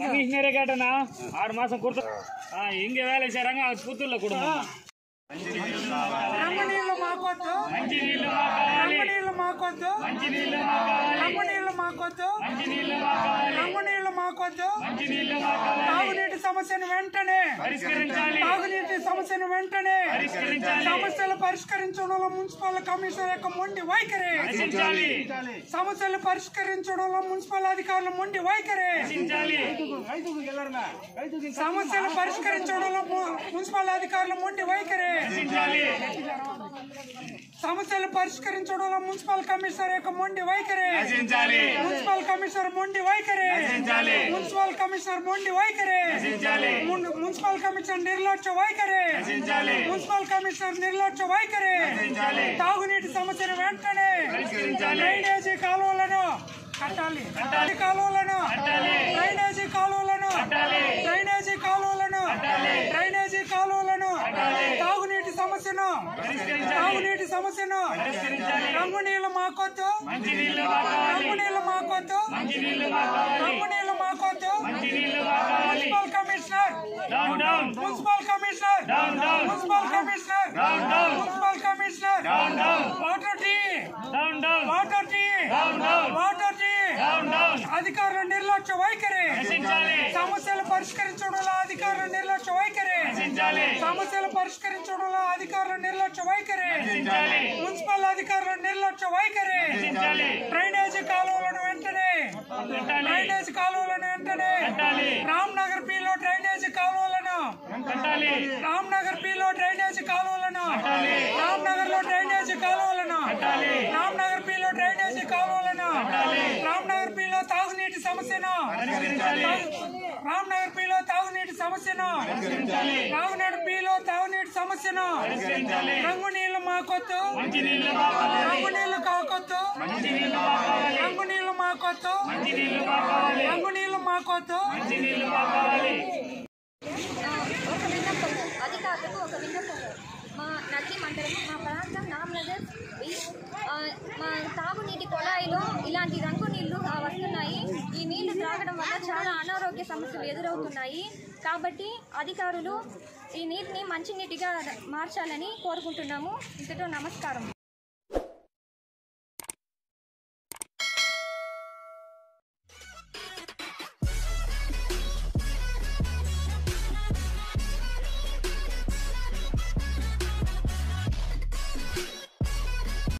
கமிஷனரே கேட்டனா ஆறு மாசம் கொடுத்த ஆ, இங்க வேலை செய்யறாங்க அது புத்தூர்ல குடும்பம் రంగనీళ్ళు మాకొద్దు మంచి నీళ్లు మాకు కావాలి రంగనీళ్ళు మాకొద్దు మాకొద్దు. తాగునీటి సమస్యను వెంటనే. తాగునీటి సమస్యను వెంటనే. సమస్యలు పరిష్కరించడంలో మున్సిపల్ కమిషనర్ యొక్క మొండి వైఖరి. సమస్యలు పరిష్కరించడంలో మున్సిపల్ అధికారుల మొండి వైఖరి. సమస్యలు పరిష్కరించడంలో మున్సిపల్ అధికారుల మొండి వైఖరి. సమస్యలు పరిష్కరించడంలో మున్సిపల్ కమిషనర్ యొక్క మొండి వైఖరి. మున్సిపల్ కమిషనర్ మొండి వైఖరి. మున్సిపల్ కమిషనర్ మొండి వైఖరి. మున్సిపల్ కమిషనర్ నిర్లక్ష్య వైఖరి. మున్సిపల్ కమిషనర్ నిర్లక్ష్య వైఖరి. తాగునీటి సమస్యను వెంటనే. డ్రైనేజీ కాలువలను కట్టాలి. కాలువలను కట్టాలి. డ్రైనేజీ కాలువలను కట్టాలి. డ్రైనేజీ కాలువలను కట్టాలి. డ్రైనేజీ కాలువలను కట్టాలి. తాగునీటి సమస్యను పరిష్కరించాలి. తాగునీటి సమస్యను. రంగు నీళ్ళు మాకొద్దు. రంగు నీళ్ళు మాకొద్దు. రంగు నీళ్ళు మాకొద్దు. Municipal commissioner. Municipal commissioner. Municipal commissioner. Municipal commissioner. Water tea. Water tea. Water tea. అధికారుల నిర్లక్ష్య వైఖరి. సమస్యలు పరిష్కరించడంలో అధికారుల నిర్లక్ష్య. సమస్యలు పరిష్కరించడంలో అధికారుల నిర్లక్ష్య వైఖరి మున్సిపల్ అధికారుల నిర్లక్ష్య వైఖరి డ్రైనేజీ కాలువలను వెంటనే డ్రైనేజీ కాలువలను వెంటనే రామ్ నగర్ పిలో డ్రైనేజీ కాలువలను రామ్ నగర్ పిలో డ్రైనేజీ కాలువలను. రామ్ నగర్లో డ్రైనేజీ కాలువలను. రామ్ నగర్ పిలో డ్రైనేజీ కాలువలను. రామ్ నగర్ పిలో తాగునీటి సమస్యను. రామ్ నగర్ పిలో తాగునీటి సమస్యను తాగునీటి సమస్యను. రంగు నీళ్ళు మాకొద్దు. రంగు నీళ్ళు కాకొద్దు. రంగు నీళ్ళు మాకొద్దు. రంగు నీళ్ళు మాకొద్దు. వల్ల చాలా అనారోగ్య సమస్యలు ఎదురవుతున్నాయి. కాబట్టి అధికారులు ఈ నీటిని మంచినీటిగా మార్చాలని కోరుకుంటున్నాము. ఇంతటో నమస్కారం.